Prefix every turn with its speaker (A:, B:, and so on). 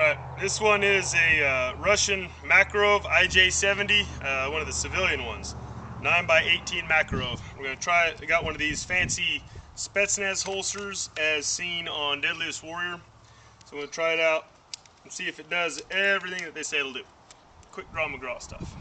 A: Right, this one is a uh, Russian Makarov IJ-70, uh, one of the civilian ones. 9 by 18 Makarov. We're going to try it. I got one of these fancy Spetsnaz holsters as seen on Deadliest Warrior. So I'm going to try it out and see if it does everything that they say it'll do. Quick draw McGraw stuff.